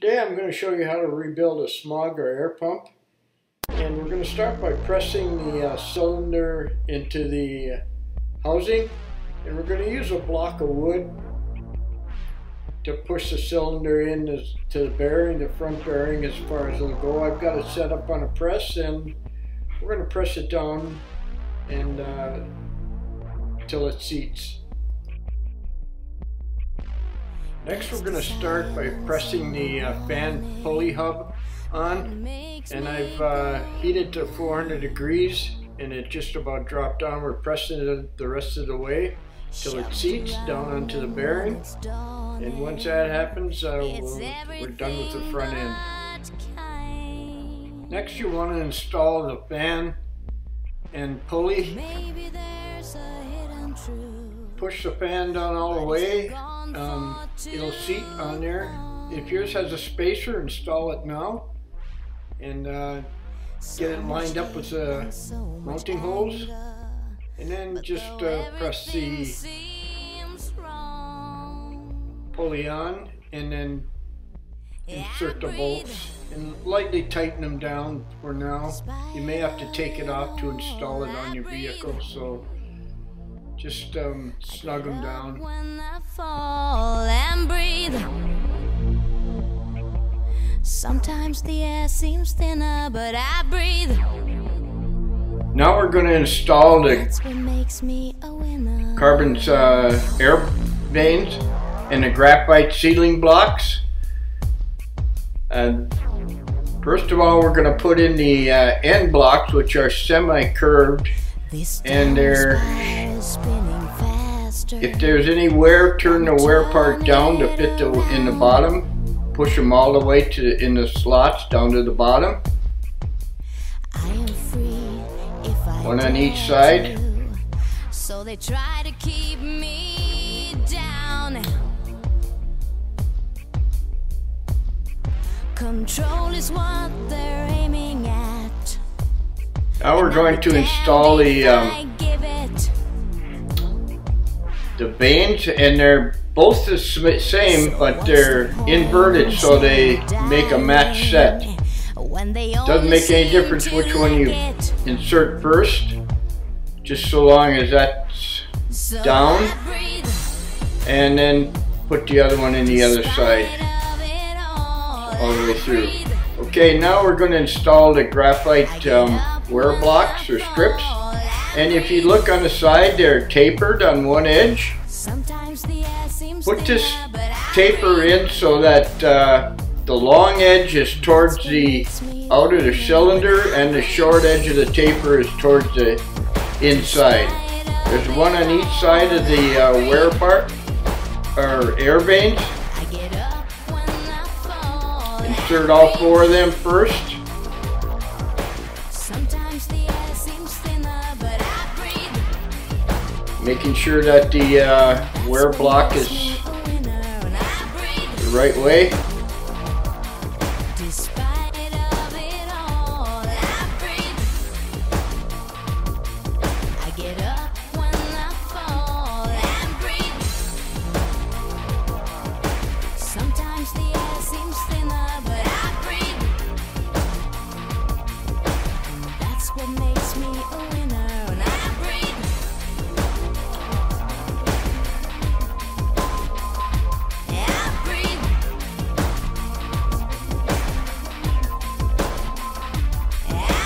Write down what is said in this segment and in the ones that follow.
Today I'm going to show you how to rebuild a smog or air pump. And we're going to start by pressing the uh, cylinder into the housing. And we're going to use a block of wood to push the cylinder in to the bearing, the front bearing as far as it'll go. I've got it set up on a press and we're going to press it down and uh, till it seats. Next we're going to start by pressing the uh, fan pulley hub on and I've uh, heated to 400 degrees and it just about dropped on. We're pressing it the rest of the way till it seats down onto the bearing and once that happens uh, we'll, we're done with the front end. Next you want to install the fan and pulley. Push the fan down all the way um, it'll seat on there. If yours has a spacer, install it now and uh, get it lined up with the mounting holes and then just uh, press the pulley on and then insert the bolts and lightly tighten them down for now. You may have to take it off to install it on your vehicle so just um, snug them down. Sometimes the air seems thinner, but I breathe. Now we're going to install the carbon's uh, air vanes and the graphite sealing blocks. And first of all, we're going to put in the uh, end blocks, which are semi-curved, and they're if there's any wear, turn the wear part down to fit the in the bottom. Push them all the way to in the slots down to the bottom. One on each side. So they try to keep me down. Control is what they're aiming at. Now we're going to install the um, the vanes and they're both the same but they're inverted so they make a match set. Doesn't make any difference which one you insert first just so long as that's down and then put the other one in the other side all the way through. Okay now we're going to install the graphite um, wear blocks or strips and if you look on the side, they're tapered on one edge. Put this taper in so that uh, the long edge is towards the outer the cylinder and the short edge of the taper is towards the inside. There's one on each side of the uh, wear part, or air vanes. Insert all four of them first. Making sure that the uh, wear block is the right way.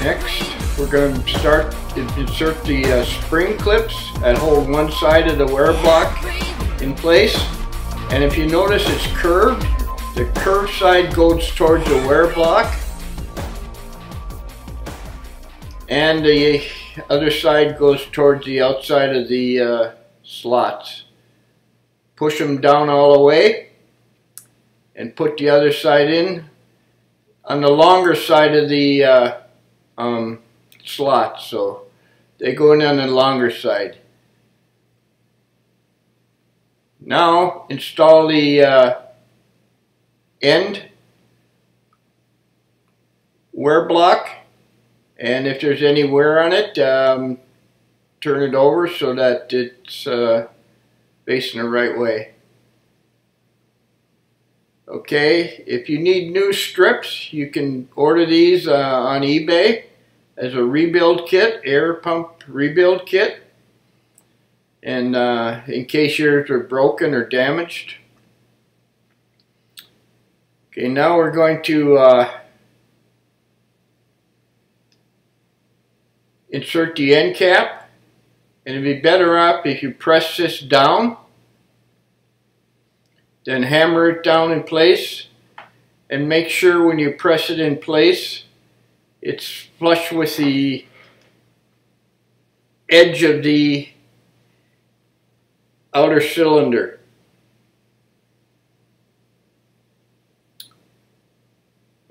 Next, we're going to start insert the uh, spring clips that hold one side of the wear block in place. And if you notice it's curved, the curved side goes towards the wear block. And the other side goes towards the outside of the uh, slots. Push them down all the way and put the other side in. On the longer side of the uh, um, slots, so they go in on the longer side. Now install the uh, end wear block and if there's any wear on it um, turn it over so that it's uh, facing the right way. Okay, if you need new strips, you can order these uh, on eBay as a rebuild kit, air pump rebuild kit. And uh, in case yours are broken or damaged. Okay, now we're going to uh, insert the end cap. And it'd be better off if you press this down then hammer it down in place and make sure when you press it in place it's flush with the edge of the outer cylinder.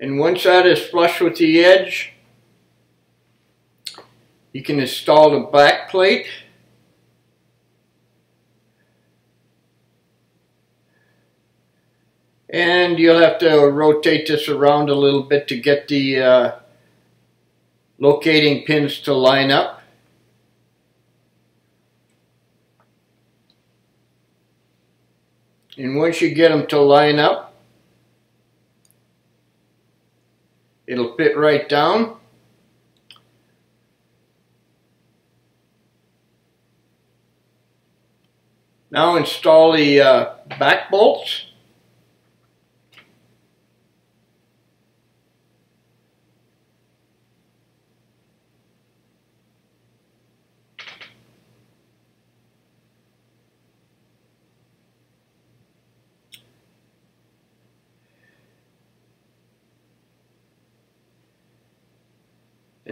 And once that is flush with the edge, you can install the back plate and you'll have to rotate this around a little bit to get the uh, locating pins to line up. And once you get them to line up, it'll fit right down. Now install the uh, back bolts.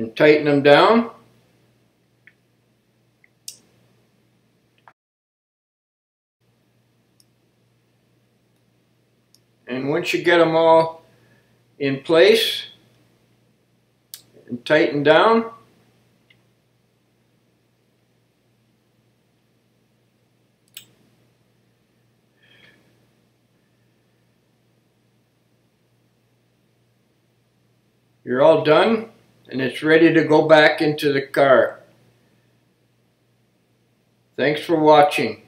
And tighten them down. And once you get them all in place and tighten down, you're all done and it's ready to go back into the car. Thanks for watching.